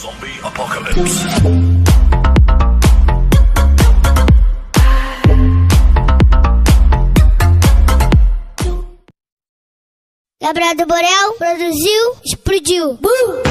Zombie Apocalypse. Gabriel do Borel produziu, explodiu. Bum!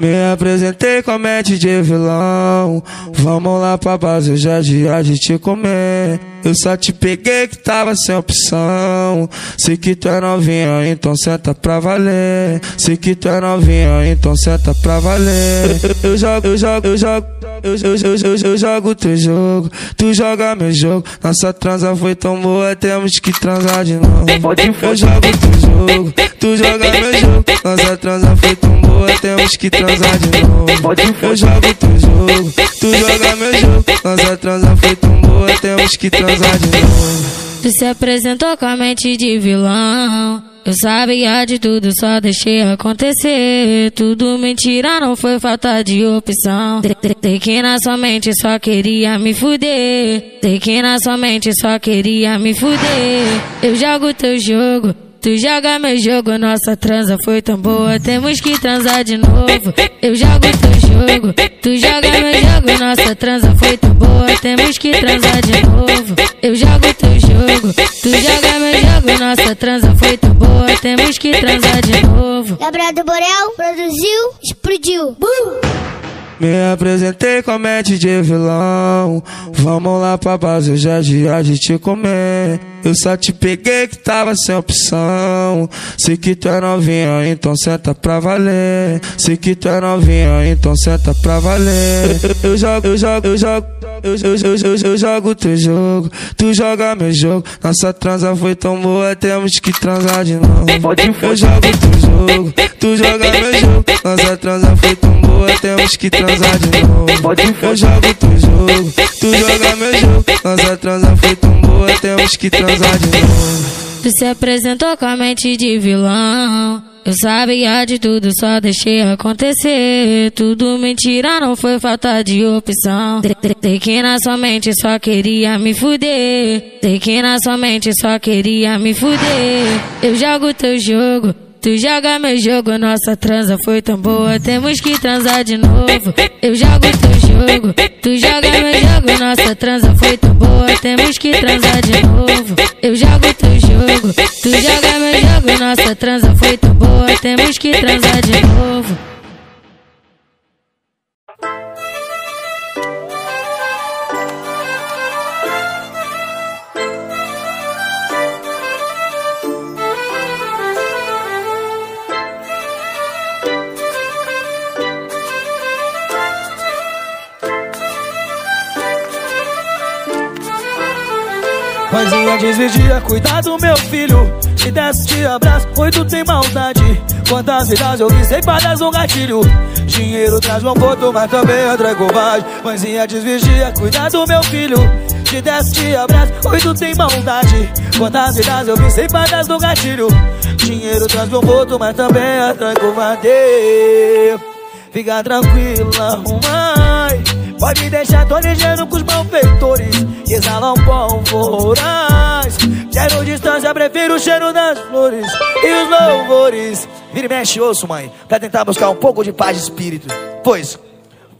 Me apresentei com a mente de vilão. Vamos lá pra base, já dia de te comer. Eu só te peguei que tava sem opção. Sei que tu é novinha, então senta pra valer. Sei que tu é novinha, então senta pra valer. Eu, eu jogo, eu jogo, eu jogo. Eu, eu, eu, eu, eu jogo teu jogo, tu joga meu jogo. Nossa transa foi tão boa, temos que transar de novo. Eu jogo teu jogo, tu joga meu jogo. Nossa transa foi tão boa, temos que transar de novo. Eu jogo teu jogo, tu joga meu jogo. Nossa transa foi tão boa, temos que transar de novo. Tu se apresentou com a mente de vilão. Eu sabia de tudo, só deixei acontecer. Tudo mentira, não foi falta de opção. Sei que na sua mente só queria me fuder. Sei que na sua mente só queria me fuder. Eu jogo teu jogo. Tu joga meu jogo, nossa transa foi tão boa, temos que transar de novo. Eu jogo teu jogo, tu joga meu jogo, nossa transa foi tão boa, temos que transar de novo. Eu jogo teu jogo, tu joga meu jogo, nossa transa foi tão boa, temos que transar de novo. Gabriel do Borel produziu, explodiu. Bum! Me apresentei com a mente de vilão. Vamos lá pra base, eu já dia de te comer. Eu só te peguei que tava sem opção. Sei que tu é novinha, então senta pra valer. Sei que tu é novinha, então senta pra valer. Eu, eu jogo, eu jogo, eu jogo. Eu, eu, eu, eu, eu jogo teu jogo, tu joga meu jogo. Nossa transa foi tão boa, temos que transar de novo. Eu jogo teu jogo, tu joga meu jogo. Nossa transa foi tão boa, temos que transar de novo. Eu jogo teu jogo, tu joga meu jogo. Nossa transa foi tão boa, temos que transar de novo. Tu se apresentou com a mente de vilão. Eu sabia de tudo, só deixei acontecer. Tudo mentira, não foi falta de opção. Sei que na sua mente só queria me fuder. Sei que na sua mente só queria me fuder. Eu jogo teu jogo. Tu joga meu jogo, nossa transa foi tão boa, temos que transar de novo. Eu jogo teu jogo, tu joga meu jogo, nossa transa foi tão boa, temos que transar de novo. Eu jogo teu jogo, tu joga meu jogo, nossa transa foi tão boa, temos que transar de novo. Mãezinha desvigia, cuidado meu filho. Se desce, te abraço, oi tu tem maldade. Quantas vidas eu sem padas no gatilho. Dinheiro traz conforto, mas também atrai covarde Mãezinha desvigia, cuidado meu filho. Te desce, te abraço, oi tu tem maldade. Quantas vidas eu sem padas no gatilho. Dinheiro traz conforto, mas também atrai covarde Fica tranquila, mãe Pode deixar, tô ligeiro com os Que exalam polvorais Quero distância, prefiro o cheiro das flores E os louvores. Vira e mexe, osso, mãe Pra tentar buscar um pouco de paz de espírito. Pois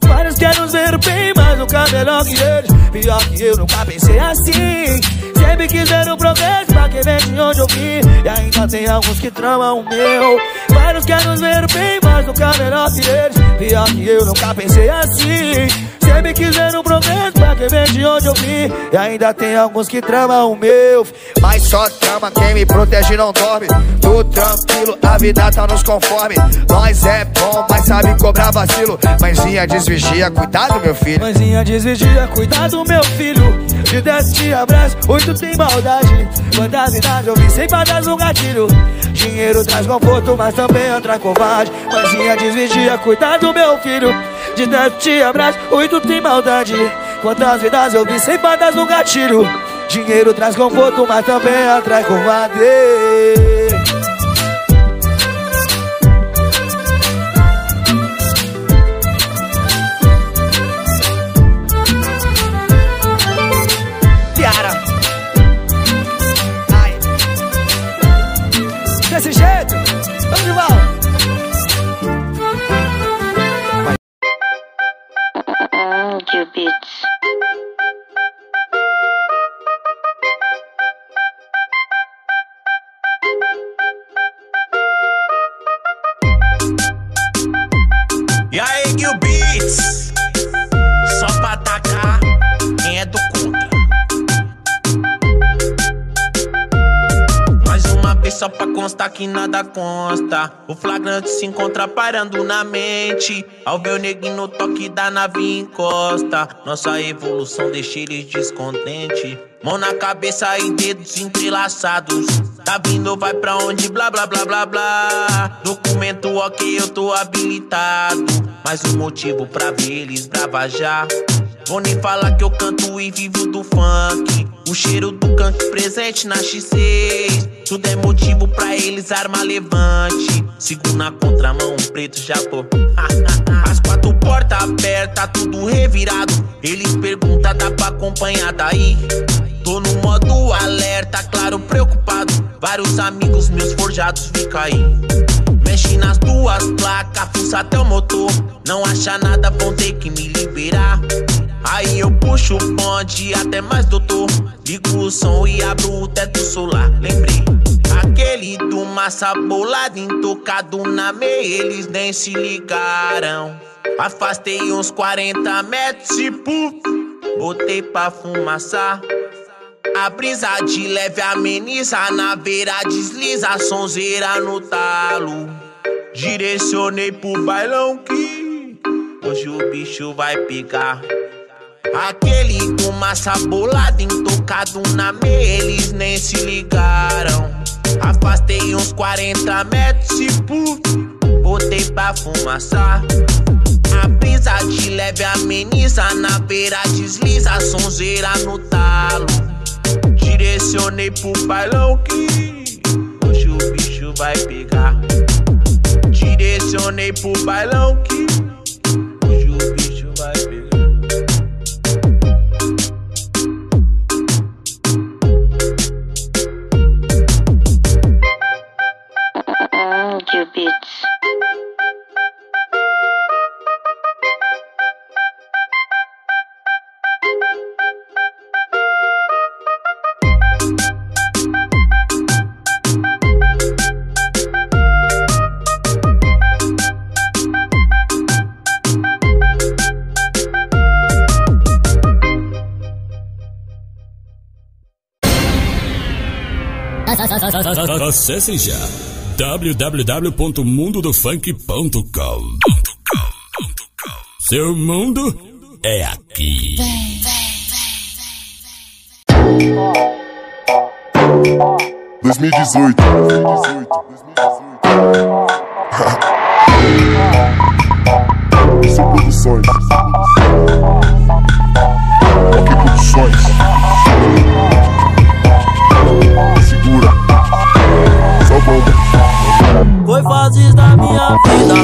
Vários querem ver bem, mas nunca melhor que eles. Pior que eu, nunca pensei assim Sempre quiseram progresso pra quem vem de onde eu vim. E ainda tem alguns que tramam o meu. Vários querem ver bem, mas nunca melhor que eles. Pior que eu, nunca pensei assim. Sempre quiseram progresso pra quem vem de onde eu vim. E ainda tem alguns que tramam o meu. Mas só trama quem me protege não dorme. Tô tranquilo, a vida tá nos conforme. Nós é bom, mas sabe cobrar vacilo. Mãezinha desvigia, cuidado meu filho. Mãezinha desvigia, cuidado meu filho Te desce, te abraço, tu tem maldade. Quantas vidas eu vi sem padas no gatilho. Dinheiro traz conforto, mas também entra covarde. Mãezinha desvigia, cuidado meu filho. De desce, te abraço, tu tem maldade. Quantas vidas eu vi sem padas no gatilho. Dinheiro traz conforto, mas também atrai covarde Audio Beats. Só pra constar que nada consta. O flagrante se encontra parando na mente. Ao ver o neguinho no toque da nave encosta. Nossa evolução deixa eles descontente. Mão na cabeça e dedos entrelaçados. Tá vindo, vai pra onde? Blá blá blá blá blá. Documento ok, eu tô habilitado. Mas o motivo pra ver eles brava já. Vou nem falar que eu canto e vivo do funk. O cheiro do canto presente na X6. Tudo é motivo pra eles arma levante. Sigo na contramão, preto já pô. As quatro portas abertas, tudo revirado. Eles perguntam, dá pra acompanhar daí? Tô no modo alerta, claro, preocupado. Vários amigos meus forjados fica aí. Mexe nas duas placas, fuça até o motor. Não acha nada, vão ter que me liberar. Aí eu puxo o bonde, até mais doutor. Ligo o som e abro o teto solar. Lembrei. Aquele do massa bolado, intocado na meia, eles nem se ligaram. Afastei uns 40 metros e puf, botei pra fumaçar. A brisa de leve ameniza, na beira desliza, sonzeira no talo. Direcionei pro bailão que hoje o bicho vai pegar. Aquele com massa bolada, intocado na meia, eles nem se ligaram. Afastei uns 40 metros e puf, botei pra fumaçar. A brisa de leve ameniza, na beira desliza, sonzeira no talo. Direcionei pro bailão que hoje o bicho vai pegar. Direcionei pro bailão que Acessem já www.mundodofunk.com Seu mundo é aqui. 2018. 2018. Isso produções.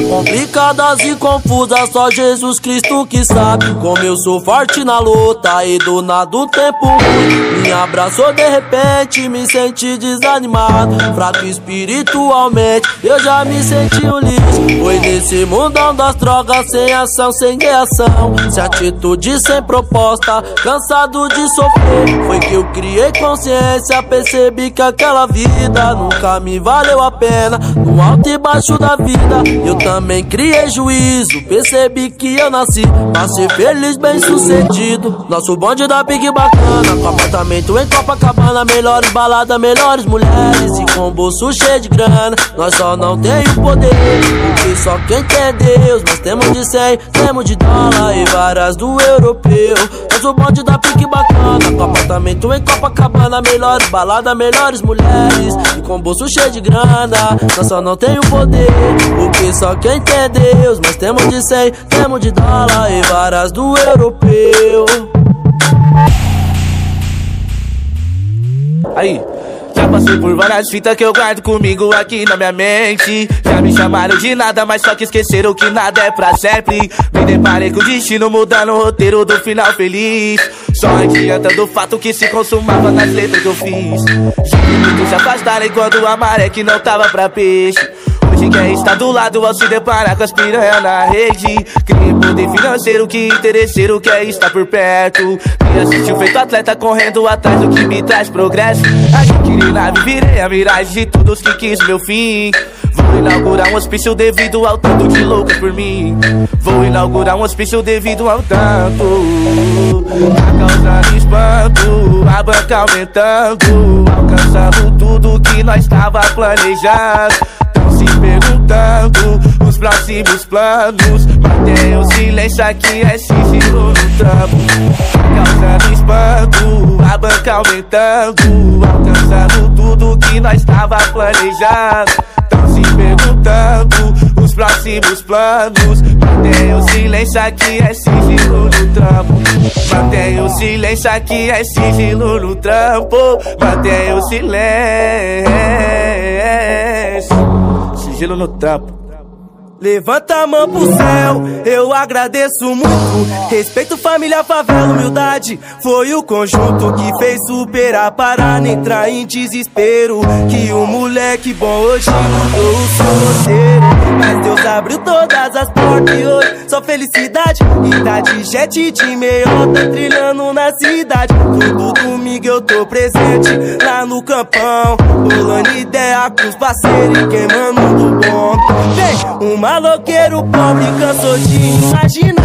Complicadas e confusas. Só Jesus Cristo que sabe como eu sou forte na luta. E do nada o tempo ruim me abraçou de repente. Me senti desanimado, fraco espiritualmente. Eu já me senti um lixo. Foi nesse mundão das drogas, sem ação, sem reação. Sem atitude, sem proposta, cansado de sofrer. Foi que eu criei consciência, percebi que aquela vida nunca me valeu a pena. No alto e baixo da vida, eu também criei juízo. Percebi que eu nasci pra ser feliz, bem sucedido. Nosso bonde da Big Bacana, com apartamento em Copacabana. Melhores baladas, melhores mulheres e com bolso cheio de grana. Nós só não tem o poder, porque só quem tem Deus. Nós temos de 100, temos de dólar e várias do europeu. Nosso bonde da Big Bacana, com apartamento em Copacabana. Melhores baladas, melhores mulheres e com bolso cheio de grana. Nós só não tem o poder, porque só quem tem Deus. Mas temos de 100, temos de dólar e várias do europeu. Aí, já passei por várias fitas que eu guardo comigo aqui na minha mente. Já me chamaram de nada, mas só que esqueceram que nada é pra sempre. Me deparei com o destino mudando o roteiro do final feliz. Só adianta do fato que se consumava nas letras que eu fiz. Já se afastarem quando a maré que não tava pra peixe. Hoje quer estar do lado ao se deparar com as piranha na rede. Quem poder financeiro que interesseiro quer estar por perto. E assistiu feito atleta correndo atrás do que me traz progresso. Adquiri nave, virei a miragem de todos que quis meu fim. Vou inaugurar um hospício devido ao tanto de loucas por mim. Vou inaugurar um hospício devido ao tanto. Tá causando espanto, a banca aumentando. Alcançando tudo que nós tava planejando. Se perguntando os próximos planos. Mantenha o silêncio aqui, é sigilo no trampo. Causando espanto, a banca aumentando. Alcançando tudo que nós tava planejando. Tão se perguntando os próximos planos. Mantenha o silêncio aqui, é sigilo no trampo. Mantenha o silêncio aqui, é sigilo no trampo. Mantenha o silêncio. Sigilo no trampo. Levanta a mão pro céu, eu agradeço muito. Respeito, família, favela, humildade. Foi o conjunto que fez superar para não entrar em desespero. Que o moleque bom hoje mudou o seu roteiro. Mas Deus abriu todas as portas e hoje só felicidade. E tá de jet de meiota trilhando na cidade. Todo domingo eu tô presente lá no campão. Bolando ideia com os parceiros e queimando do bom. Vem, uma maloqueiro pobre cansou de imaginar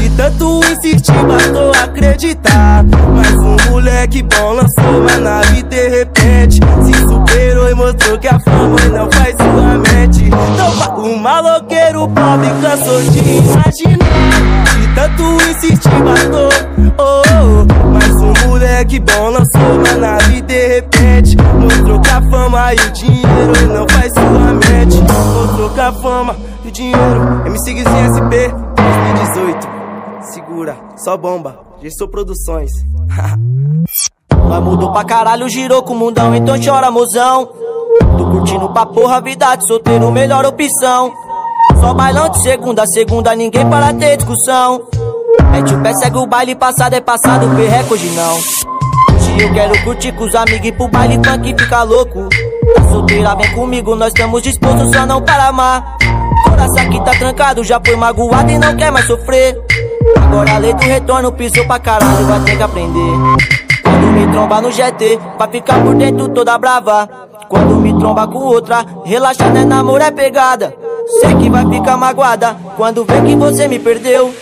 De tanto insistir bastou acreditar. Mas um moleque bom lançou uma nave de repente Se superou e mostrou que a fama não faz sua mente. Então o maloqueiro pobre cansou de imaginar De tanto insistir bastou oh, oh. Mas um moleque bom lançou uma nave de repente Mostrou que a fama e o dinheiro não faz sua mente. Mostrou que a fama e o dinheiro MC Guizinho SP 2018 Segura, só bomba, Gestor Produções. Nós mudou pra caralho, girou com o mundão, então chora mozão. Tô curtindo pra porra, vida de solteiro, melhor opção Só bailão de segunda a segunda, ninguém para ter discussão. Mete o pé, segue o baile, passado é passado, vê recorde não. Hoje eu quero curtir com os amigos e pro baile funk ficar louco. Tá solteira, vem comigo, nós estamos dispostos só não para amar Coração aqui tá trancado, já foi magoado e não quer mais sofrer. Agora a lei do retorno pisou pra caralho, vai ter que aprender me tromba no GT, vai ficar por dentro toda brava. Quando me tromba com outra, relaxa, né? Namoro é pegada. Sei que vai ficar magoada, quando vê que você me perdeu.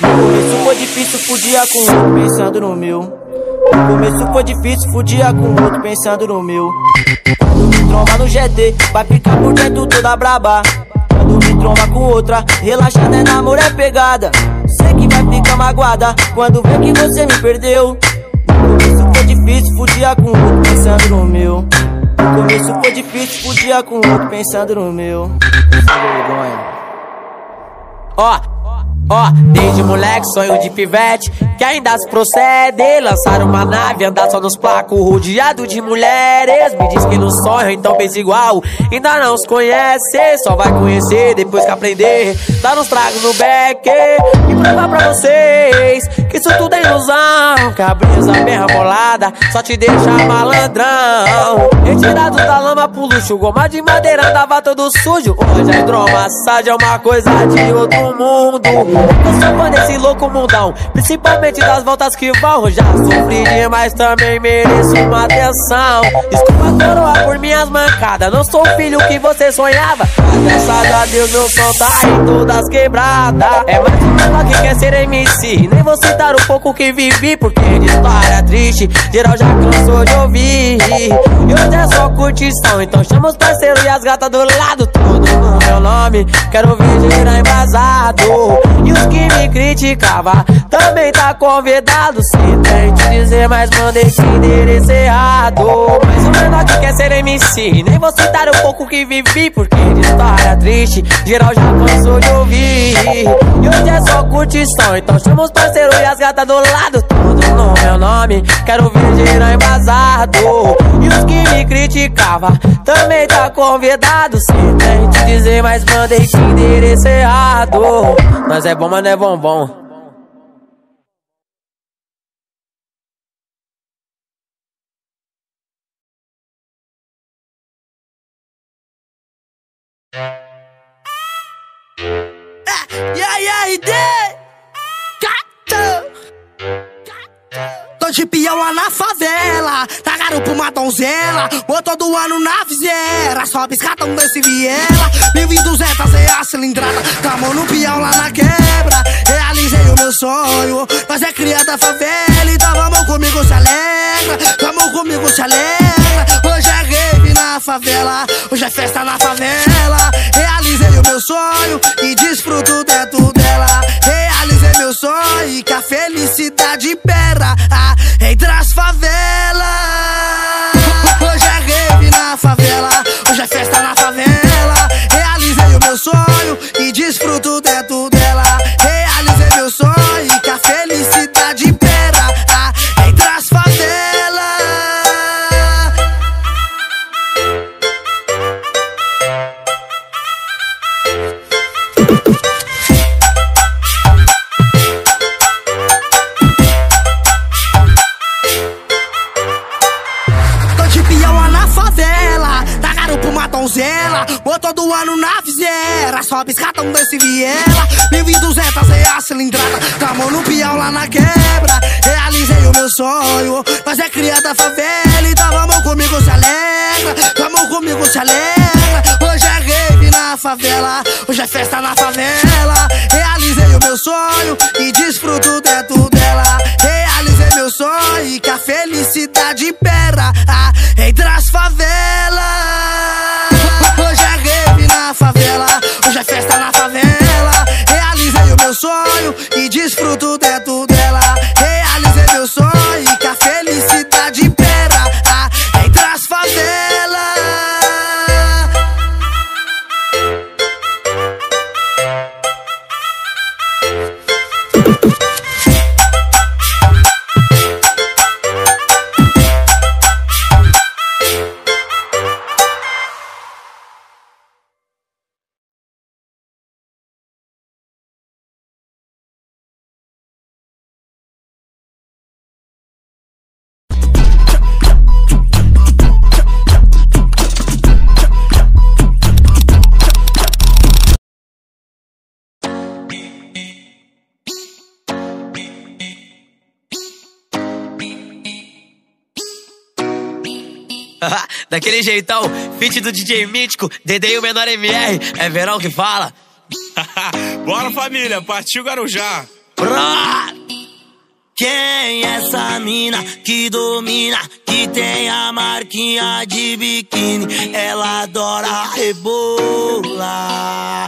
No começo foi difícil, fudia com outro pensando no meu. No começo foi difícil, fudia com outro pensando no meu. Quando me tromba no GT, vai ficar por dentro toda braba. Quando me tromba com outra, relaxa, né? Namoro é pegada. Sei que vai ficar magoada quando vê que você me perdeu. No começo foi difícil, fudia com outro pensando no meu. No começo foi difícil, fudia com outro pensando no meu. Sem vergonha. Ó, ó, desde moleque sonho de pivete Que ainda se procede. Lançar uma nave, andar só nos placos Rodeado de mulheres. Me diz que não sonha, então pensa igual Ainda não se conhece, só vai conhecer Depois que aprender, dá uns tragos no beck E provar pra vocês Que isso tudo é ilusão. Que a brisa bem ramolada Só te deixa malandrão. Retirado da lama pro luxo Goma de madeira andava todo sujo. Hoje a hidromassagem é uma coisa de outro mundo Fã desse louco mundão Principalmente das voltas que vão Já sofri demais, também mereço uma atenção. Desculpa coroa por minhas mancadas Não sou o filho que você sonhava. Graças a Deus meu som tá em todas quebradas. É mais um menor que quer ser MC Nem vou citar o pouco que vivi Porque de história triste Geral já cansou de ouvir. E hoje é só curtição Então chama os parceiros e as gatas do lado Tudo no meu nome. Quero ver geral embasado os que me criticavam Também tá convidado. Se tem te dizer mas mandei que endereço errado. Mas o menor que quer ser MC Nem vou citar o pouco que vivi Porque de história triste Geral já cansou de ouvir. E hoje é só curtição Então chama os parceiros e as gatas do lado. Tudo no meu nome Quero ver geral embasado. E os que me criticavam Também tá convidado. Se tem te dizer mas mandei que endereço errado. É bom, mas não é bombom pra uma donzela. Vou todo ano na viseira, sobe escatão desse viela. 1200 é a cilindrada, com a no peão lá na quebra. Realizei o meu sonho, mas é cria da favela. Então vamos comigo, se alegra, vamos comigo, se alegra. Hoje é rave na favela, hoje é festa na favela. Realizei o meu sonho e desfruto dentro dela. Realizei meu sonho e que a felicidade impera ah, entre as favelas. Favela, hoje é festa na favela. Realizei o meu sonho e desfruto dentro donzela. Vou todo ano na viseira, sobe escatão desse viela. 1200 é a cilindrada, mão no peão lá na quebra. Realizei o meu sonho, mas é cria da favela. Então vamos comigo, se alegra, vamos comigo, se alegra. Hoje é rave na favela, hoje é festa na favela. Realizei o meu sonho e desfruto dentro dela. Realizei meu sonho e que a felicidade impera ah, entre as favelas. Sonho e desfruto dentro Daquele jeitão, feat do DJ Mítico, Dedei o menor MR, é verão que fala. Bora família, partiu Garujá. Quem é essa mina que domina, que tem a marquinha de biquíni? Ela adora rebolar.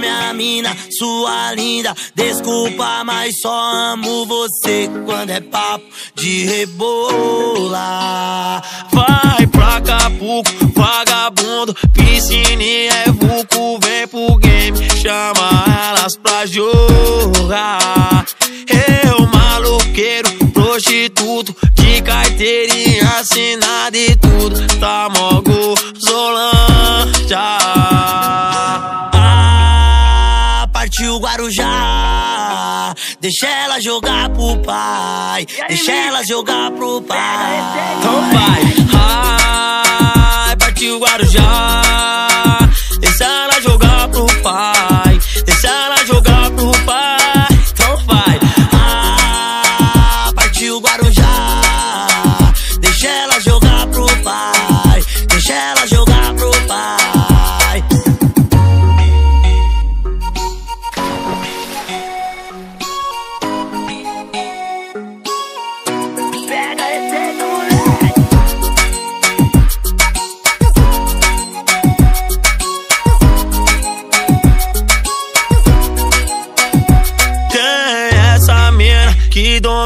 Minha mina, sua linda. Desculpa, mas só amo você quando é papo de rebolar. Vai pra Acapulco, vagabundo, piscininha é vulco, vem pro game, chama elas pra jogar. Eu, maluqueiro, prostituto, de carteirinha assinada e tudo, Guarujá. Deixa ela jogar pro pai. Deixa ela jogar pro pai. Então vai, ai, partiu Guarujá.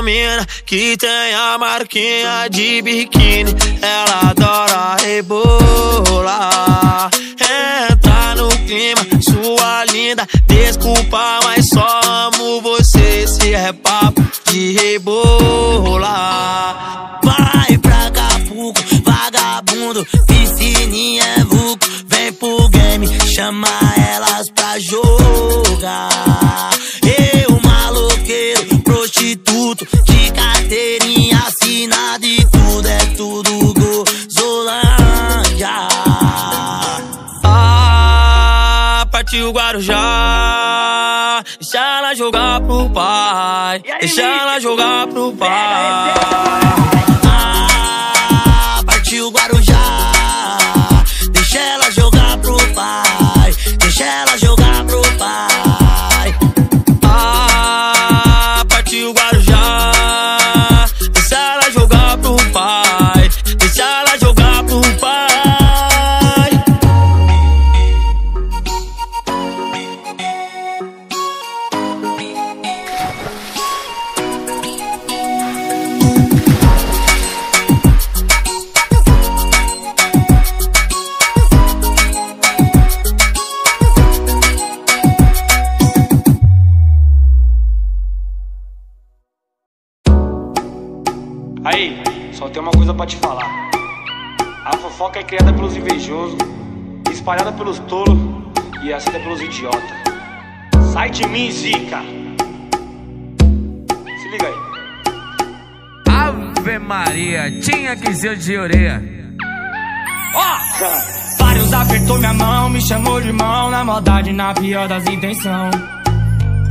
Domina, que tem a marquinha de biquíni? Ela adora rebolar. Entra no clima, sua linda. Desculpa, mas só amo você. Se é papo de rebolar. Pai. Deixa ela jogar pro pai. Maria, tinha que ser de orelha. Ó! Vários apertou minha mão, me chamou de mão, na maldade, na pior das intenções.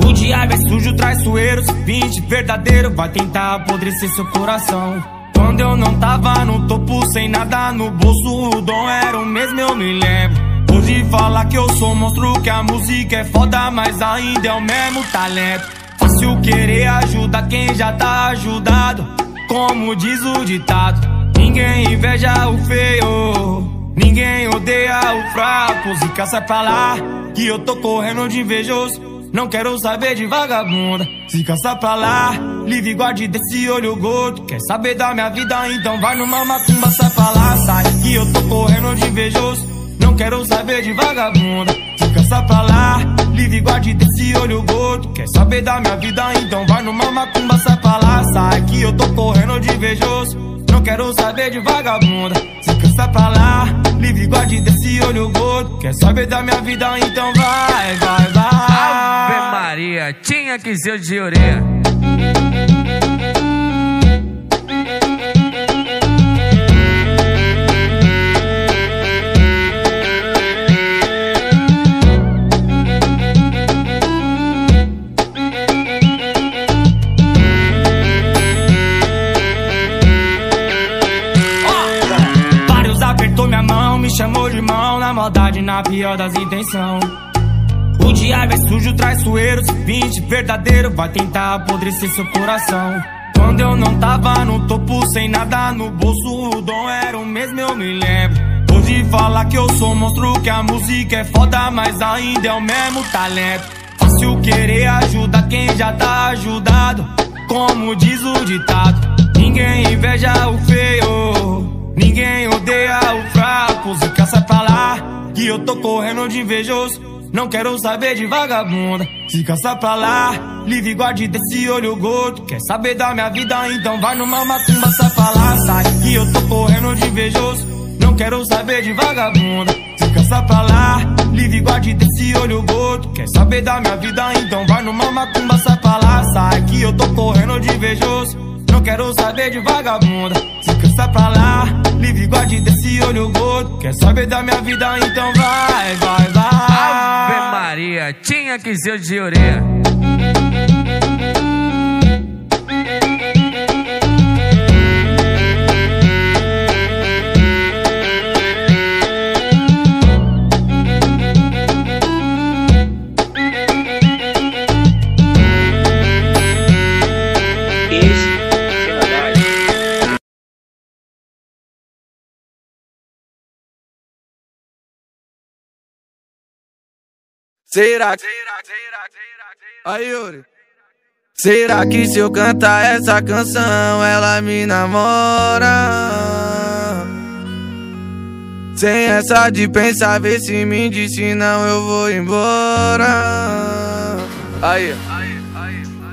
O diabo é sujo, traiçoeiro, vinte verdadeiro, vai tentar apodrecer seu coração. Quando eu não tava no topo, sem nada no bolso, o dom era o mesmo, eu me lembro. Hoje fala que eu sou monstro, que a música é foda, mas ainda é o mesmo talento. Fácil querer ajuda quem já tá ajudado, como diz o ditado. Ninguém inveja o feio, ninguém odeia o fraco. Zica sai pra lá, que eu tô correndo de invejoso. Não quero saber de vagabunda, se caça pra lá. Livre guarde desse olho gordo. Quer saber da minha vida? Então vai numa macumba, sai pra lá. Sai que eu tô correndo de invejoso. Não quero saber de vagabunda, se caça pra lá. Livre guarde desse olho gordo. Quer saber da minha vida? Então vai numa macumba, lá. Sai que eu tô correndo de invejoso. Não quero saber de vagabunda, se cansa pra lá. Livre guarde desse olho gordo. Quer saber da minha vida? Então vai, vai, vai. Ave Maria, tinha que ser de orelha. Na pior das intenções. O diabo é sujo, traiçoeiro, vinte verdadeiro, vai tentar apodrecer seu coração. Quando eu não tava no topo, sem nada no bolso, o dom era o mesmo, eu me lembro. Hoje fala que eu sou monstro, que a música é foda, mas ainda é o mesmo talento. Fácil querer ajuda quem já tá ajudado, como diz o ditado. Ninguém inveja o feio, ninguém odeia o fraco. Zica sai pra lá, que eu tô correndo de invejoso. Não quero saber de vagabunda, se caça pra lá. Livre guarde desse olho gordo. Quer saber da minha vida? Então vai numa macumba, sai lá. Sai que eu tô correndo de invejoso. Não quero saber de vagabunda, se caça pra lá. Livre guarde desse olho gordo. Quer saber da minha vida? Então vai numa macumba, sai lá. Sai que eu tô correndo de invejoso. Não quero saber de vagabunda, cansa pra lá. Livre guarde desse olho gordo. Quer saber da minha vida? Então vai, vai, vai. Ave Maria, tinha que ser de orelha. Será que. Aí, Yuri. Será que se eu cantar essa canção ela me namora? Sem essa de pensar, ver se me disse não, eu vou embora. Aí,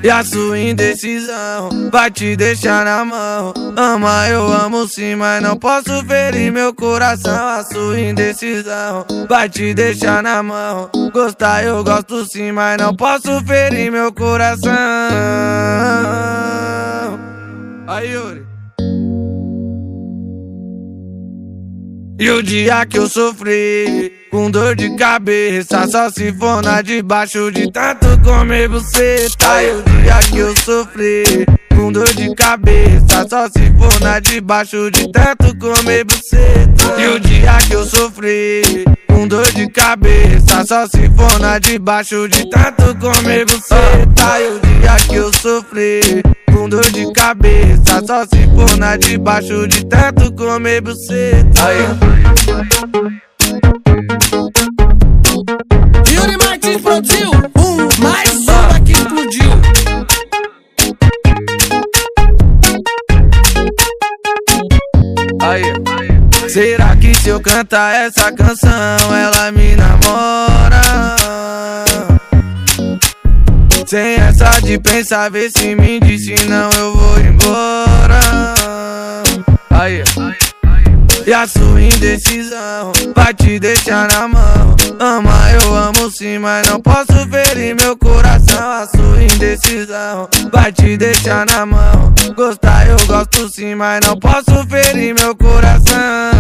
e a sua indecisão vai te deixar na mão. Ama, eu amo sim, mas não posso ferir meu coração. A sua indecisão vai te deixar na mão. Gostar, eu gosto sim, mas não posso ferir meu coração. Aí, Yuri. E o dia que eu sofri com dor de cabeça, só se for na debaixo de tanto comer você. Tá e o dia que eu sofri, dor de cabeça, só se for na debaixo de tanto comer você. E o dia que eu sofri, com dor de cabeça, só se for na debaixo de tanto comer. Tá e o dia que eu sofri, com dor de cabeça, só se for na debaixo de tanto comer você. Yuri Martins produziu um, mais uma será que se eu cantar essa canção ela me namora? Sem essa de pensar, vê se me diz, senão eu vou embora. Aí, e a sua indecisão vai te deixar na mão. Ama, eu amo sim, mas não posso ferir meu coração. A sua indecisão vai te deixar na mão. Gostar eu gosto sim, mas não posso ferir meu coração.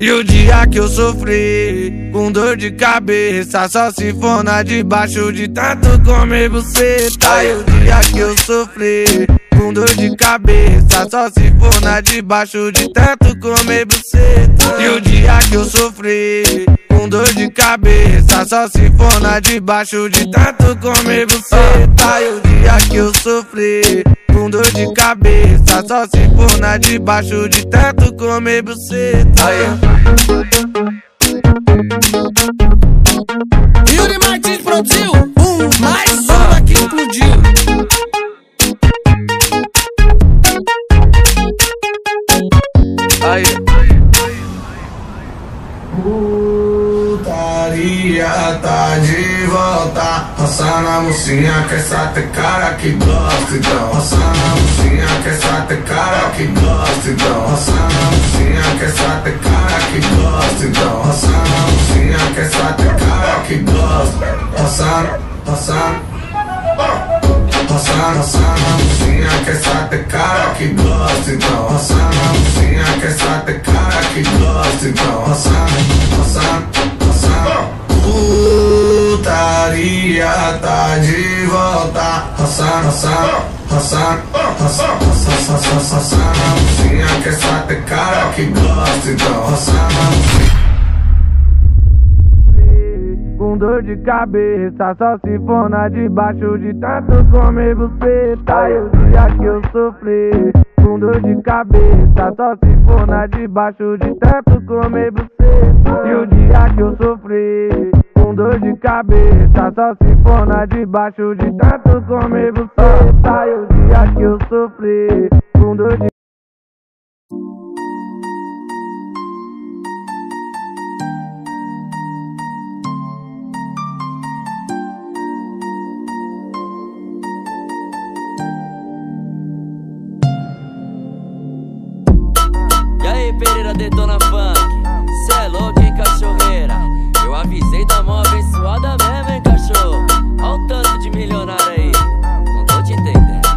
E o dia que eu sofri, com dor de cabeça, só se for na debaixo de tanto comer você. Tá, e o dia que eu sofri, com dor de cabeça, só se for na debaixo de tanto comer você. E o dia que eu sofri, com dor de cabeça, só se for na debaixo de tanto comer você. Tá, e o dia que eu sofri, com dor de cabeça, só se for na debaixo de tanto comer você. Aí, Yuri Martins produziu volta Roça na mocinha que essa tem cara que gosta então Roça na mocinha que essa tem cara que gosta então Roça na mocinha que essa tem cara que gosta então Roça na mocinha que essa tem cara que gosta Roça, roça Roça, roça na mocinha que essa tem cara que gosta então Roça na mocinha que essa tem cara que gosta então Roça, roça, roça Putaria tá de volta Roça, roça, roça Roça, roça, roça, roça, roça na mocinha que essa tem cara que gosta então Roça na mocinha Com dor de cabeça, só se for na debaixo de tanto comer você. Tá, e o dia que eu sofri. Com dor de cabeça, só se for na debaixo de tanto comer você. E o dia que eu sofri. Com dor de cabeça, só se for na debaixo de tanto comer você. E o dia que eu sofri. Com dor de Pereira Detona Funk? Cê é louco, hein, cachorreira? Eu avisei da mão abençoada mesmo, hein, cachorro? Olha o tanto de milionário aí. Não tô te entendendo.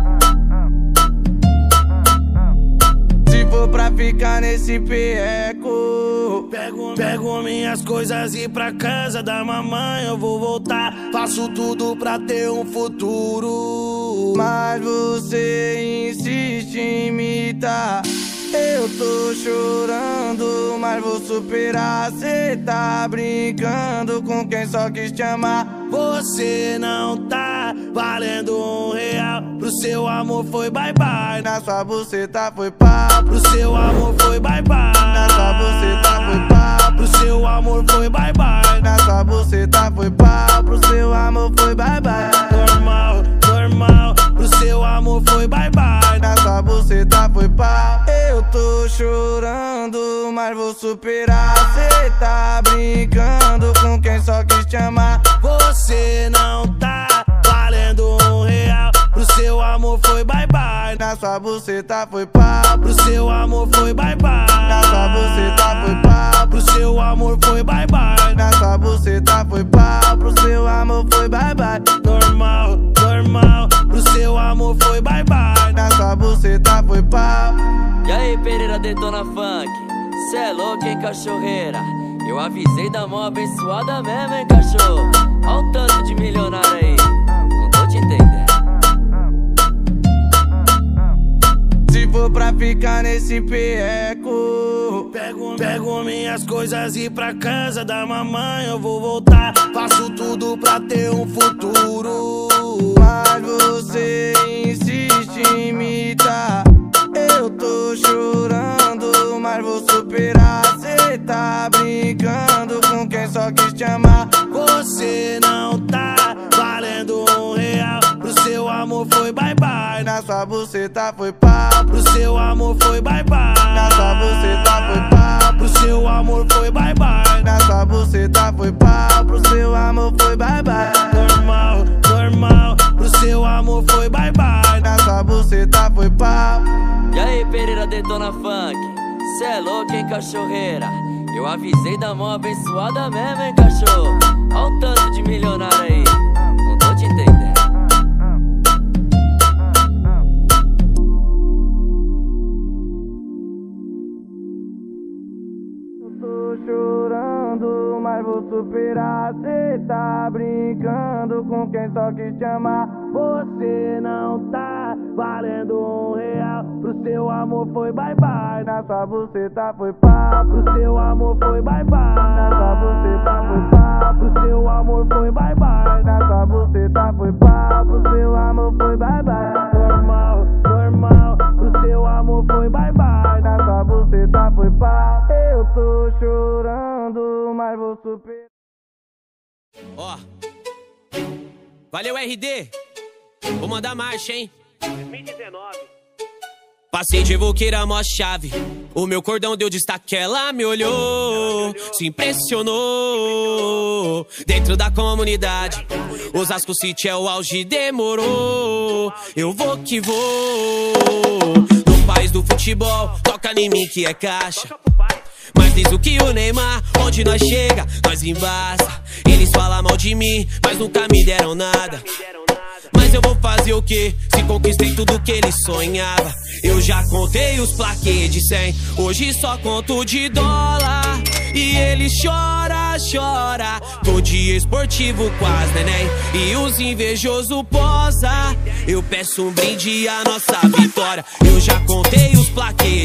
Se for pra ficar nesse perreco Pego, pego minhas coisas e pra casa da mamãe eu vou voltar. Faço tudo pra ter um futuro. Mas você insiste em imitar Eu tô chorando, mas vou superar Cê tá brincando com quem só quis te amar Você não tá valendo um real. Pro seu amor foi bye bye. Na sua buceta foi pá Pro seu amor foi bye bye. Na sua buceta foi pá Pro seu amor foi bye bye. Na sua buceta foi pá Pro seu amor foi bye bye Normal, normal. Pro seu amor foi bye bye. Na sua buceta foi pá Eu tô chorando, mas vou superar. Cê tá brincando com quem só quis te amar. Você não tá seu amor foi bye bye. Na sua buceta foi pá Pro seu amor foi bye bye. Na sua buceta foi pá Pro seu amor foi bye bye. Na sua buceta foi pá Pro seu amor foi bye bye Normal, normal. Pro seu amor foi bye bye. Na sua buceta foi pau. E aí, Pereira Detona Funk? Cê é louco, hein, cachorreira? Eu avisei da mão abençoada mesmo, hein, cachorro? Olha o tanto de milionário aí. For pra ficar nesse perreco, Pego, pego minhas coisas e pra casa da mamãe eu vou voltar. Faço tudo pra ter um futuro. mas você insiste em me dar. Eu tô chorando, mas vou superar. Cê tá brincando com quem só quis te amar. Você sua buceta foi pau. Pro seu amor foi bye bye. Na sua buceta foi pau. Pro seu amor foi bye bye. Na sua buceta foi pau. Pro seu amor foi bye bye. Normal, normal. Pro seu amor foi bye bye. Na sua buceta foi pau. E aí, Pereira Detona Funk? Cê é louco, hein, cachorreira? Eu avisei da mão abençoada mesmo, hein, cachorro? Olha o tanto de milionário aí. Superar. Cê tá brincando com quem só quis te amar. Você não tá valendo um real. Pro seu amor foi bye bye. Na sua buceta foi pau. Pro seu amor foi bye bye. Na sua buceta foi pau. Pro seu amor foi bye bye. Na sua buceta foi pau. Pro seu amor foi bye bye. Normal, normal. Pro seu amor foi bye bye. Na sua buceta foi pau. Eu tô chorando, mas vou superar. Ó. Valeu, RD. Vou mandar marcha, hein? 2019. Passei de vulqueira, mó chave. O meu cordão deu destaque, ela me olhou, se impressionou. Dentro da comunidade, Osasco City é o auge, demorou. Eu vou que vou. No país do futebol, toca em mim que é caixa. Diz o que o Neymar, onde nós chega, nós embaça. Eles falam mal de mim, mas nunca me deram nada. Mas eu vou fazer o que? Se conquistei tudo que ele sonhava. Eu já contei os plaquês de 100, hoje só conto de dólar. E ele chora, chora. Tô de esportivo quase, neném. E os invejosos posa. Eu peço um brinde à nossa vitória. Eu já contei os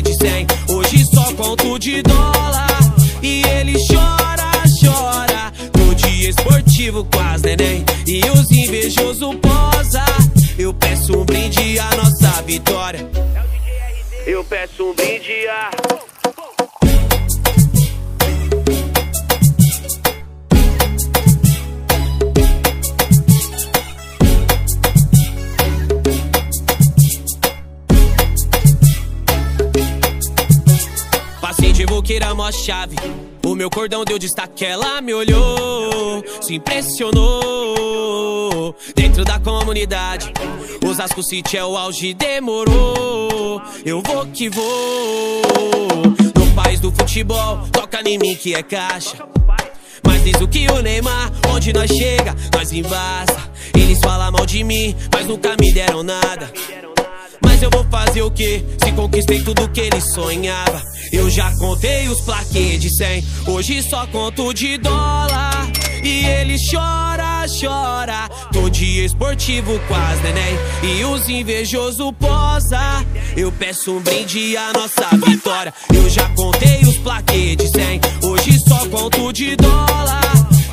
de 100, hoje só conto de dólar. E ele chora, chora. Tô de esportivo quase, neném. E os invejosos posa. Eu peço um brinde à nossa vitória. Eu peço um brinde a. Vulqueira, mó chave. O meu cordão deu destaque, ela me olhou, se impressionou. Dentro da comunidade, Osasco City é o auge, demorou. Eu vou que vou. No país do futebol, toca em mim que é caixa. Mas diz o que o Neymar, onde nós chega, nós embaça. Eles falam mal de mim, mas nunca me deram nada. Mas eu vou fazer o que? Se conquistei tudo que ele sonhava. Eu já contei os plaquês de 100, hoje só conto de dólar. E ele chora, chora. Tô de esportivo quase, neném. E os invejosos posa. Eu peço um brinde à nossa vitória. Eu já contei os plaquês de 100, hoje só conto de dólar.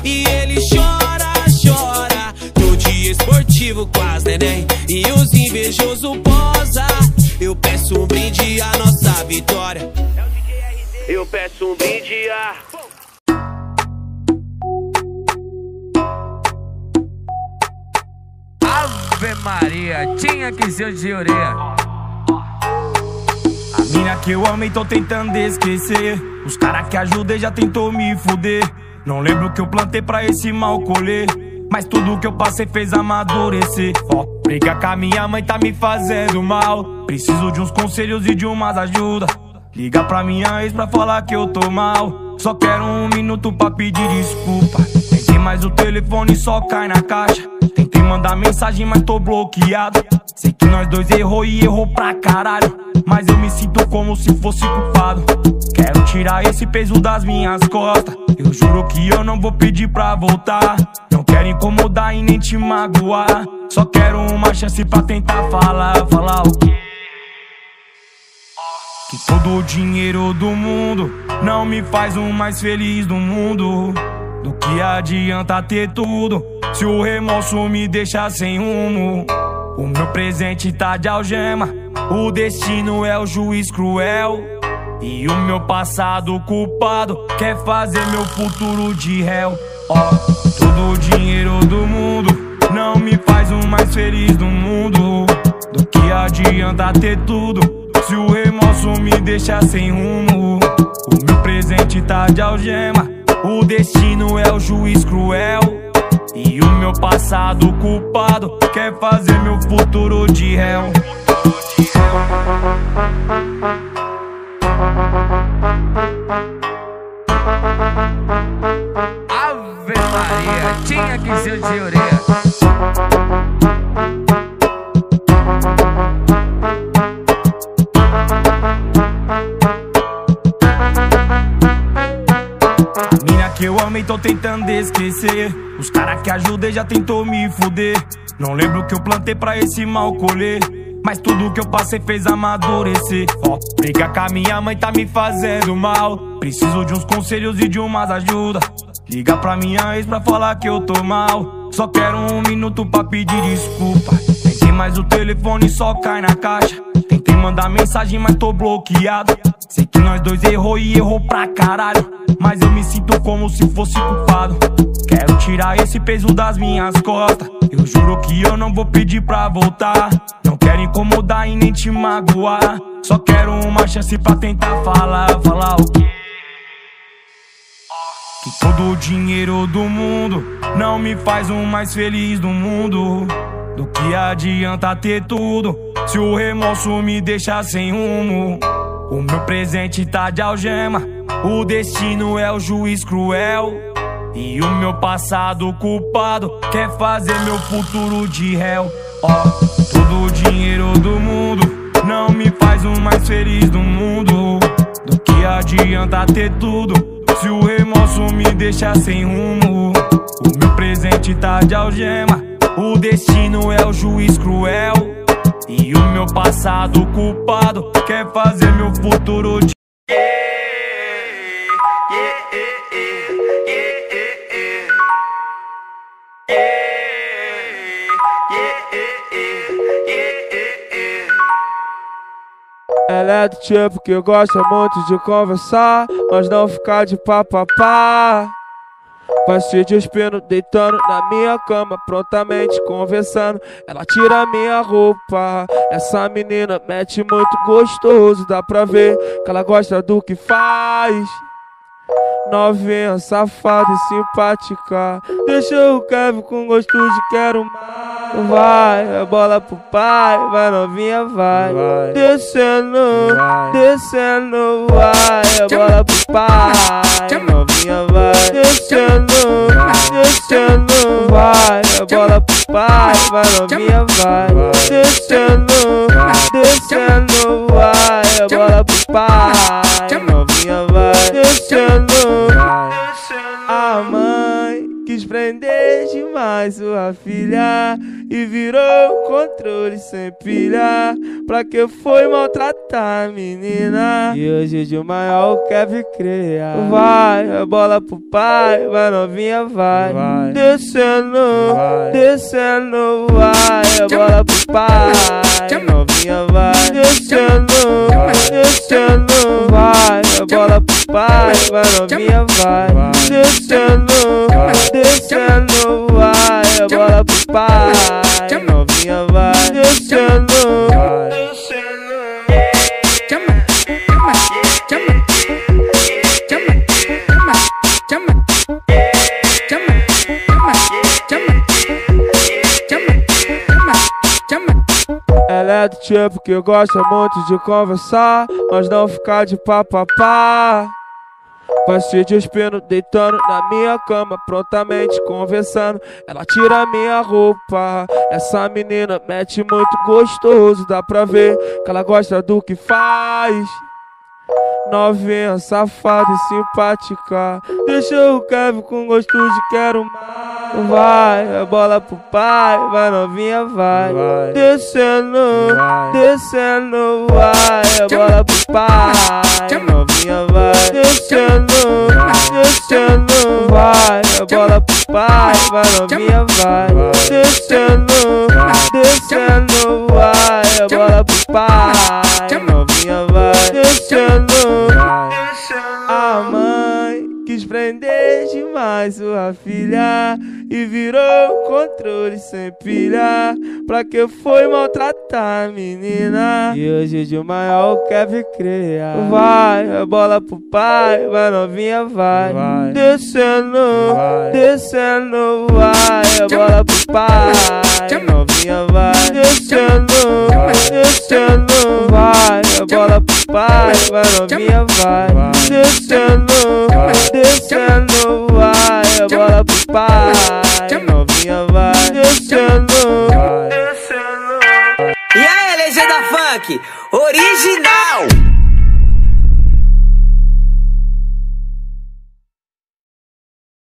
E ele chora, chora. Tô de esportivo quase, neném. E os invejosos posa. Eu peço um brinde à nossa vitória. Eu peço um brinde a. Ave Maria, tinha que ser o de orelha. A mina que eu amei tô tentando esquecer. Os cara que ajudei já tentou me fuder. Não lembro o que eu plantei pra esse mal colher. Mas tudo que eu passei fez amadurecer. Ó, briga com a minha mãe tá me fazendo mal. Preciso de uns conselhos e de umas ajudas. Liga pra minha ex pra falar que eu tô mal. Só quero um minuto pra pedir desculpa. Tentei, mas o telefone só cai na caixa. Mandar mensagem, mas tô bloqueado. Sei que nós dois errou e errou pra caralho. Mas eu me sinto como se fosse culpado. Quero tirar esse peso das minhas costas. Eu juro que eu não vou pedir pra voltar. Não quero incomodar e nem te magoar. Só quero uma chance pra tentar falar, falar o quê? Que todo o dinheiro do mundo não me faz o mais feliz do mundo. Do que adianta ter tudo se o remorso me deixa sem rumo? O meu presente tá de algema, o destino é o juiz cruel. E o meu passado culpado quer fazer meu futuro de réu. Ó, todo o dinheiro do mundo não me faz o mais feliz do mundo. Do que adianta ter tudo se o remorso me deixa sem rumo? O meu presente tá de algema, o destino é o juiz cruel. E o meu passado culpado quer fazer meu futuro de réu. Ave Maria, tinha que ser de orelha. Que eu amei tô tentando esquecer. Os cara que ajudei já tentou me fuder. Não lembro o que eu plantei pra esse mal colher. Mas tudo que eu passei fez amadurecer. Ó, briga com a minha mãe tá me fazendo mal. Preciso de uns conselhos e de umas ajudas. Liga pra minha ex pra falar que eu tô mal. Só quero um minuto pra pedir desculpa. Tentei, mas o telefone só cai na caixa. Tentei mandar mensagem, mas tô bloqueado. Sei que nós dois errou e errou pra caralho. Mas eu me sinto como se fosse culpado. Quero tirar esse peso das minhas costas. Eu juro que eu não vou pedir pra voltar. Não quero incomodar e nem te magoar. Só quero uma chance pra tentar falar, falar o quê? Que todo o dinheiro do mundo não me faz o mais feliz do mundo. Do que adianta ter tudo se o remorso me deixa sem rumo? O meu presente tá de algema, o destino é o juiz cruel. E o meu passado culpado quer fazer meu futuro de réu. Ó, todo o dinheiro do mundo não me faz o mais feliz do mundo. Do que adianta ter tudo se o remorso me deixa sem rumo? O meu presente tá de algema, o destino é o juiz cruel. E o meu passado culpado quer fazer meu futuro de Ela é do tipo que gosta muito de conversar, mas não ficar de papapá. Vai se despindo, deitando na minha cama, prontamente conversando. Ela tira minha roupa. Essa menina mete muito gostoso, dá pra ver que ela gosta do que faz. Novinha, safada e simpática. Deixa o Kevin com gosto de quero mais. Vai, a bola pro pai, vai novinha, vai. Descendo, descendo, vai, a bola pro pai, novinha, vai. Descendo, descendo, vai, a bola pro pai, vai novinha, vai. Descendo, descendo, vai, a bola pro pai, novinha, vai. Descendo, a mãe quis prender demais sua filha e virou controle sem pilha. Pra que foi maltratar a menina? E hoje de maior quer criar. Vai, a bola pro pai, vai novinha, vai. Descendo, descendo, vai, a bola pro pai, novinha, vai. Descendo, descendo, vai, a bola pro pai, vai novinha, vai. Descendo, descendo, vai, a bola pro pai, novinha, vai. Descendo, Ela é do tipo que gosta muito de conversar, mas não ficar de papapá. Passei de espino, deitando na minha cama, prontamente conversando. Ela tira minha roupa. Essa menina mete muito gostoso, dá pra ver que ela gosta do que faz. Novinha, safada e simpática. Deixou o Kevin com gosto de quero mais. Vai, a bola pro pai, vai novinha, vai. vai. Descendo, vai. descendo, vai, a bola pro pai, novinha, vai. Descendo, descendo, vai, a bola pro pai, vai novinha, vai. Descendo, descendo, vai, a bola pro pai, novinha, vai. Descendo, a mãe quis prender demais sua filha e virou controle sem pilha. Pra que foi maltratar a menina? E hoje de maior quer ver criar. Vai, a bola pro pai, vai novinha, vai. vai. Descendo, vai. descendo, vai, a bola pro pai, novinha, vai. Descendo, descendo, vai, a bola pro pai, vai novinha, vai. Descendo, descendo, novinha, vai. Descendo, E aí, legenda funk, original!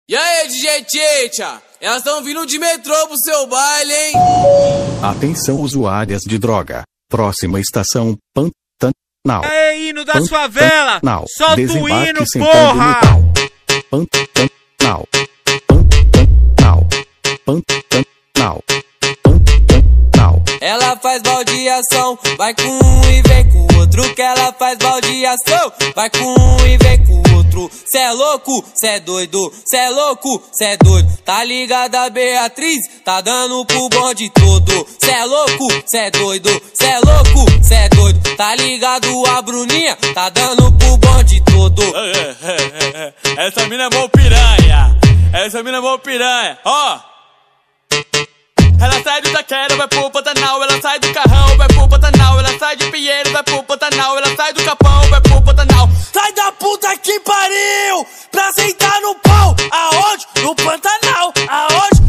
E aí, DJ Tchê, elas estão vindo de metrô pro seu baile, hein? Atenção usuárias de droga. Próxima estação Pantanal. É hino das favelas! Pantanal. Solta o hino, porra! Pantanal. Pantanal. Pantanal. Ela faz baldeação, vai com um e vem com o outro. Que ela faz baldeação, vai com um e vem com o outro. Cê é louco, cê é doido, cê é louco, cê é doido. Tá ligada a Beatriz, tá dando pro bonde todo. Cê é louco, cê é doido, cê é louco, cê é doido. Tá ligado a Bruninha, tá dando pro bonde todo. Essa mina é mó piranha. Essa mina é mó piranha. Ó. Ela sai do Taquera, vai pro Pantanal. Ela sai do Carrão, vai pro Pantanal. Ela sai de Pinheiro, vai pro Pantanal. Ela sai do Capão, vai pro Pantanal. Sai da puta que pariu! Pra sentar no pau! Aonde? No Pantanal! Aonde?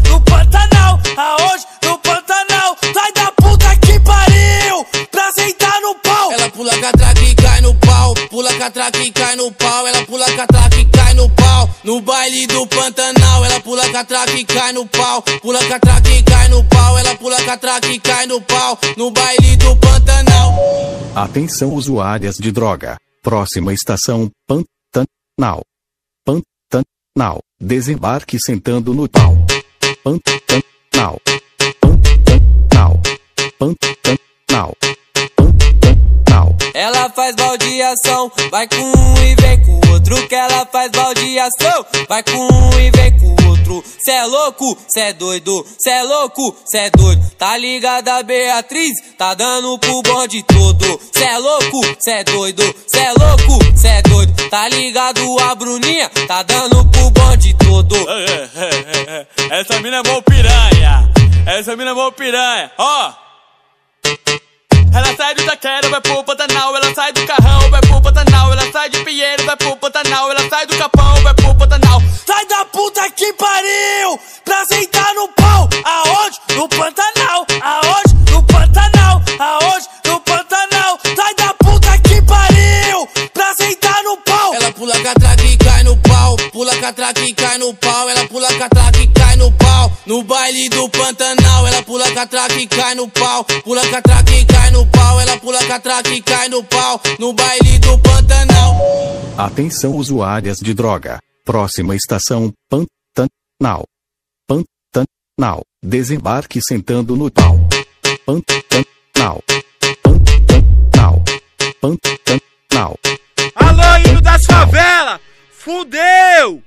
Pula catraca e cai no pau. Ela pula catraca e cai no pau. No baile do Pantanal. Ela pula catraca e cai no pau. Pula catraca e cai no pau. Ela pula catraca e cai no pau. No baile do Pantanal. Atenção usuárias de droga. Próxima estação Pantanal. Pantanal. Desembarque sentando no pau. Pantanal. Pantanal. Pantanal. Ela faz baldeação, vai com um e vem com outro. Que ela faz baldeação, vai com um e vem com outro. Cê é louco, cê é doido, cê é louco, cê é doido. Tá ligada Beatriz, tá dando pro bonde todo. Cê é louco, cê é doido, cê é louco, cê é doido. Tá ligado a Bruninha, tá dando pro bonde todo. Essa mina é mó piranha. Essa mina é mó piranha. Ó. Ela sai do Taquera, vai pro Pantanal. Ela sai do Carrão, vai pro Pantanal. Ela sai de Pinheiro, vai pro Pantanal. Ela sai do Capão, vai pro Pantanal. Sai da puta que pariu! Pra sentar no pau! Aonde? No Pantanal! Aonde? No Pantanal! Aonde? No Pantanal! Sai da puta que pariu! Pra sentar no pau! Ela pula catraca e cai no pau. Pula catraca e cai no pau. Ela pula catraca e cai no pau. No baile do Pantanal. Ela pula catraca e cai no pau. Pula catraca e cai no pau. Ela pula catraca e cai no pau. No baile do Pantanal. Atenção usuárias de droga. Próxima estação Pantanal. Pantanal. Desembarque sentando no pau. Pantanal. Pantanal. Pantanal. Alô, hino das favelas! Fudeu!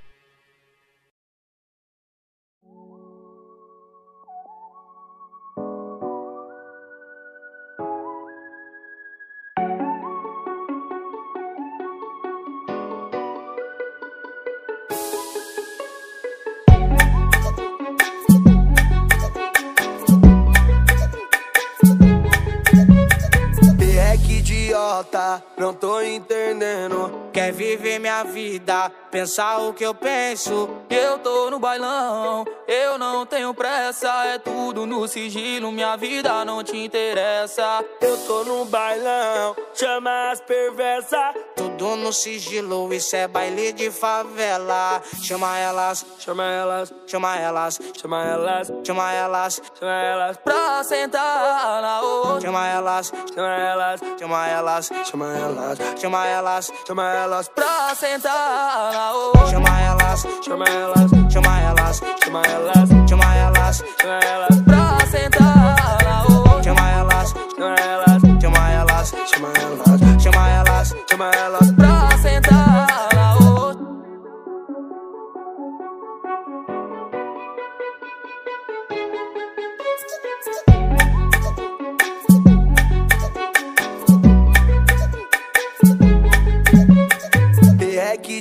Não tô entendendo. Quer viver minha vida, pensar o que eu penso. Eu tô no bailão, eu não tenho pressa. É tudo no sigilo, minha vida não te interessa. Eu tô no bailão, chama as perversas. Tudo no sigilo, isso é baile de favela. Chama elas, chama elas, chama elas, chama elas, chama elas, chama elas pra sentar na outra. Chama elas, chama elas, chama elas, chama elas, chama elas, chama elas pra sentar na outra. Chama elas, chama elas, chama elas, chama elas, chama elas, chama elas pra sentar na outra. Chama elas, chama elas, chama elas, chama elas, chama elas, chama elas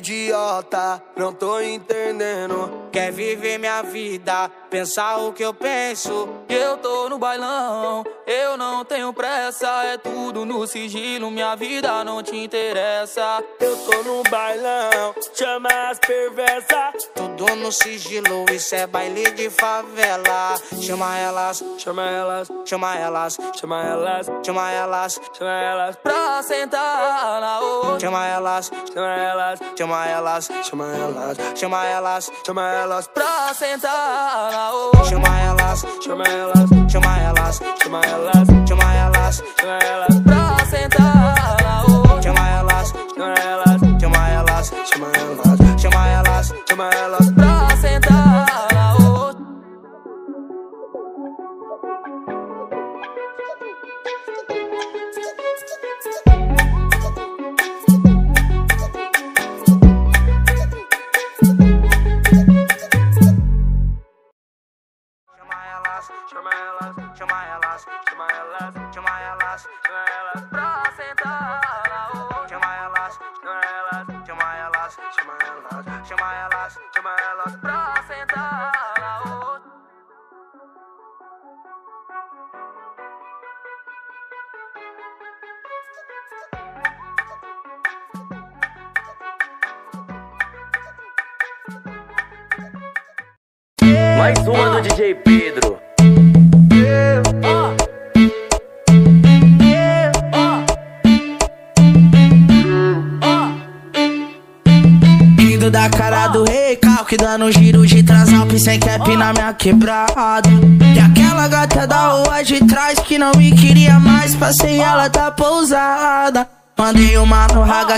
idiota, não tô entendendo. Quer viver minha vida, pensar o que eu penso. Eu tô no bailão, eu não tenho pressa. É tudo no sigilo, minha vida não te interessa. Eu tô no bailão, chama as perversas. Tudo no sigilo, isso é baile de favela. Chama elas, chama elas, chama elas, chama elas, chama elas, chama elas pra sentar na outra. Chama elas, chama elas, chama elas, chama elas, chama elas, chama elas pra sentar na outra. Chama elas, chama elas, chama elas, chama elas, chama elas, chama elas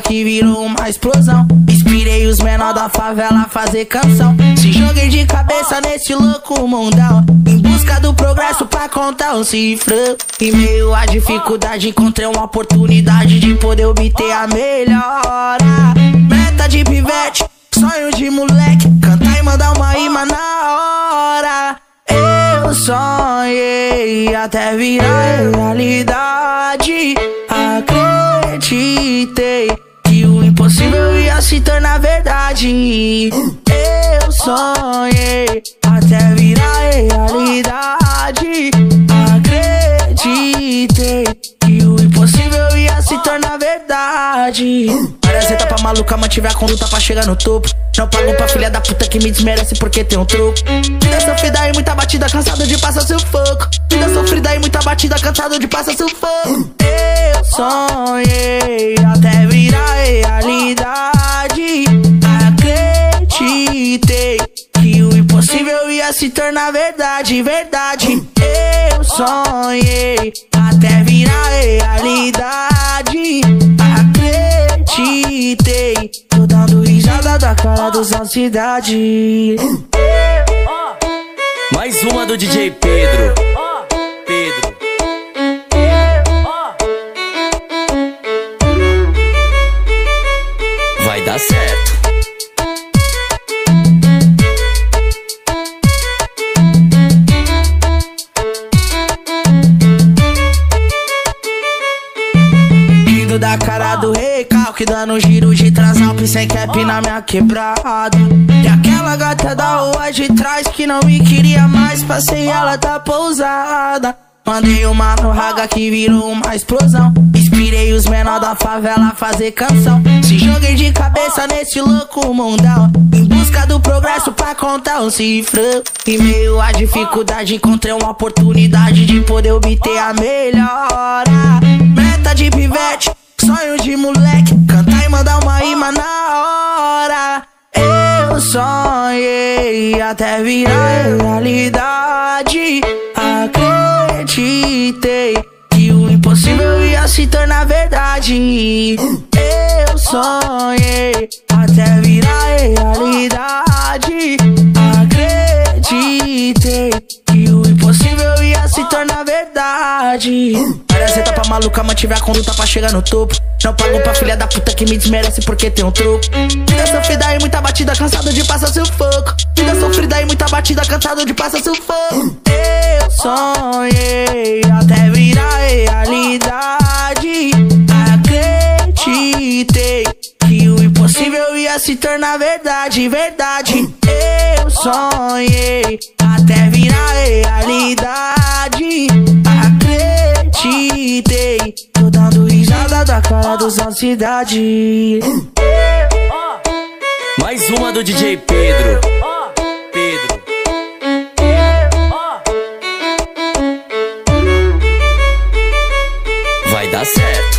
que virou uma explosão. Inspirei os menor da favela a fazer canção. Se joguei de cabeça nesse louco mundão. Em busca do progresso pra contar um cifrão. Em meio à dificuldade, encontrei uma oportunidade de poder obter a melhora. Meta de pivete, sonho de moleque. Cantar e mandar uma rima na hora. Eu sonhei até virar realidade. Acreditei se tornar verdade. Eu sonhei até virar realidade. Acreditei tornar verdade. Várias etapas maluca, mantive a conduta pra chegar no topo. Não pago pra filha da puta que me desmerece porque tem um troco. Vida sofrida e muita batida, cansado de passar sufoco. Vida sofrida e muita batida, cansado de passar sufoco. Eu sonhei até virar realidade. Acreditei que o impossível ia se tornar verdade, verdade. Eu sonhei até virar realidade. Acreditei, tô dando risada da cara dos da cidade. Mais uma do DJ Pedro. Pedro. Vai dar certo. Da cara do recalque, dando um giro de transalp sem cap na minha quebrada. E aquela gata da rua de trás que não me queria mais, passei ela da pousada. Mandei uma raga que virou uma explosão. Inspirei os menor da favela a fazer canção. Se joguei de cabeça nesse louco mundão. Em busca do progresso pra contar um cifrão. Em meio à dificuldade, encontrei uma oportunidade de poder obter a melhora. Meta de pivete, moleque. Cantar e mandar uma rima na hora. Eu sonhei até virar realidade. Acreditei que o impossível ia se tornar verdade. Eu sonhei até virar realidade. Acreditei que impossível ia se tornar verdade. Várias etapas maluca, mantive a conduta pra chegar no topo. Não pago pra filha da puta que me desmerece porque tem um troco. Vida sofrida e muita batida, cansado de passar sufoco. Vida sofrida e muita batida, cansado de passar sufoco. Eu sonhei até virar realidade. Acreditei que o impossível ia se tornar verdade, verdade. Eu sonhei até virar realidade. Acreditei, tô dando risada da cara dos da cidade. Mais uma do DJ Pedro. Pedro. Vai dar certo.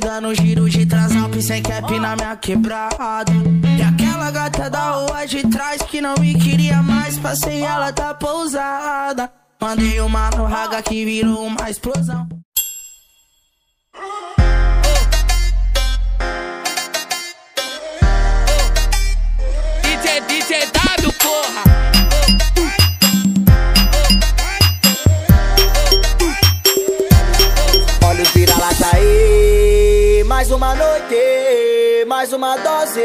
Dando giro de transalpe sem cap na minha quebrada. E aquela gata da rua de trás que não me queria mais, passei ela tá pousada. Mandei uma no raga que virou uma explosão. DJ, DJ W, porra. Mais uma noite, mais uma dose.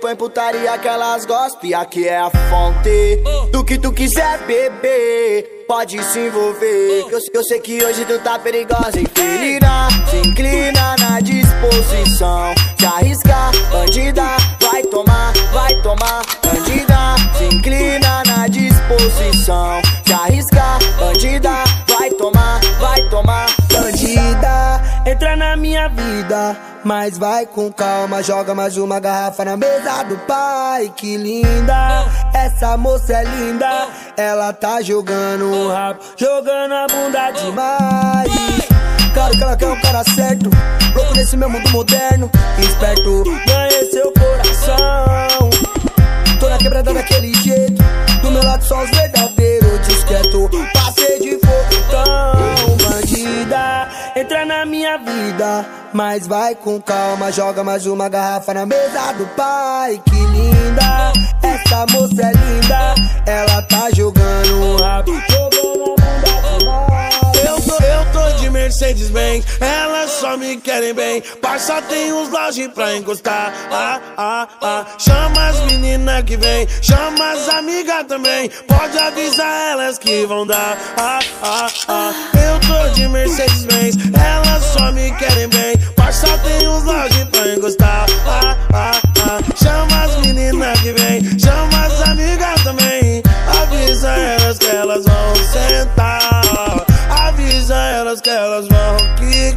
Põe putaria que elas gostam, e aqui é a fonte. Do que tu quiser beber, pode se envolver. Eu, eu sei que hoje tu tá perigosa, infelina. Se inclina na disposição, se arriscar, bandida. Vai tomar, vai tomar, bandida. Se inclina na disposição, se arriscar, bandida. Vai tomar, vai tomar. Entra na minha vida, mas vai com calma. Joga mais uma garrafa na mesa do pai. Que linda, essa moça é linda. Ela tá jogando o rabo, jogando a bunda demais. Claro que ela quer um cara certo, louco nesse meu mundo moderno. Esperto, ganhei seu coração. Tô na quebrada daquele jeito, do meu lado só os verdadeiros. Discreto, passei de fogo tão bandida. Entra na minha vida, mas vai com calma. Joga mais uma garrafa na mesa do pai. Que linda, essa moça é linda. Ela tá jogando um rabo, tô, eu tô de Mercedes-Benz, elas só me querem bem. Parça tem uns lojas pra encostar. Ah, ah, ah. Chama as meninas que vem, chama as amigas também. Pode avisar elas que vão dar. Ah, ah, ah. Eu tô de Mercedes-Benz, elas só me querem bem. Parça tem uns lojas pra encostar. Ah, ah,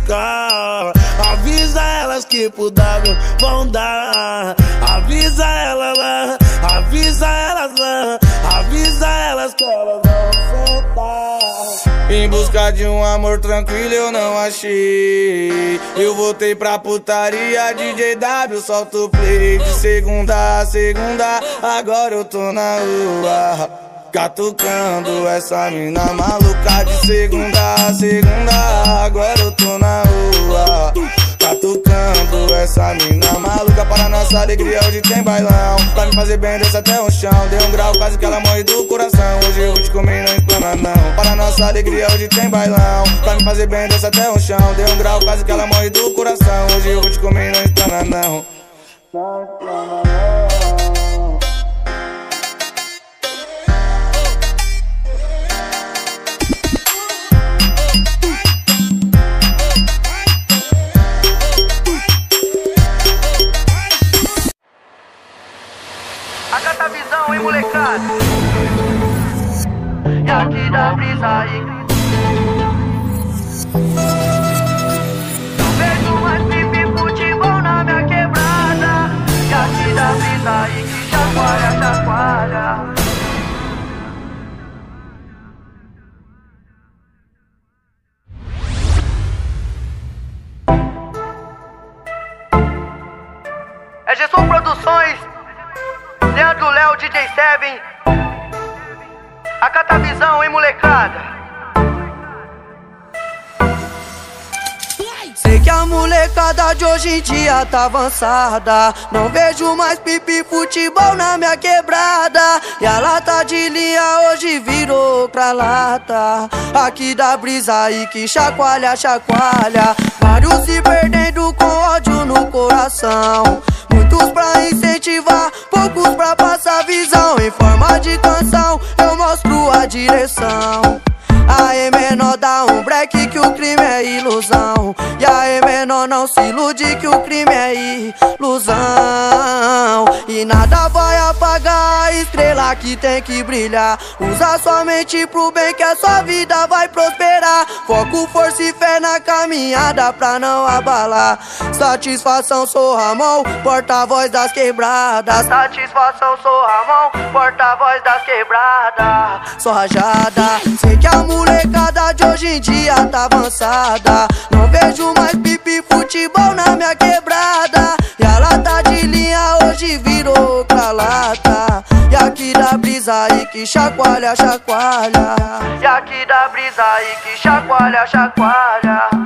quicar. Avisa elas que pro W vão dar. Avisa elas lá, avisa elas lá. Avisa elas que elas vão sentar. Em busca de um amor tranquilo eu não achei. Eu voltei pra putaria, DJ W, solta o play. De segunda a segunda, agora eu tô na rua. Catucando essa mina maluca de segunda a segunda, agora eu tô na rua. Catucando essa mina maluca para nossa alegria hoje tem bailão. Pra me fazer bem desce até o chão, deu um grau quase que ela morre do coração. Hoje eu te comer não explana não. Para nossa alegria hoje tem bailão. Pra me fazer bem desce até o chão, deu um grau quase que ela morre do coração. Hoje eu te comer não explana não. A visão, molecada? E aqui da brisa aí. Não vejo mais futebol na minha quebrada. E aqui da brisa aí que chacoalha, chacoalha. É Gesson Produções, DJ Seven. A visão, hein, molecada? Sei que a molecada de hoje em dia tá avançada. Não vejo mais pipi futebol na minha quebrada. E a lata de linha hoje virou pra lata. Aqui da brisa aí que chacoalha, chacoalha. Vários se perdendo com ódio no coração. Muitos pra poucos pra passar visão. Em forma de canção, eu mostro a direção. Aê menor dá um break que o crime é ilusão. E aê menor não se ilude que o crime é ilusão. E nada vai apagar a estrela que tem que brilhar. Usa sua mente pro bem que a sua vida vai prosperar. Foco, força e fé na caminhada pra não abalar. Satisfação, sou Ramon, porta-voz das quebradas. Satisfação, sou Ramon, porta-voz das quebradas. Sou rajada, sei que a molecada de hoje em dia tá avançada. Não vejo mais pipi futebol na minha quebrada. E a lata de linha hoje virou pra lata. E aqui da brisa aí que chacoalha, chacoalha. E aqui da brisa aí que chacoalha, chacoalha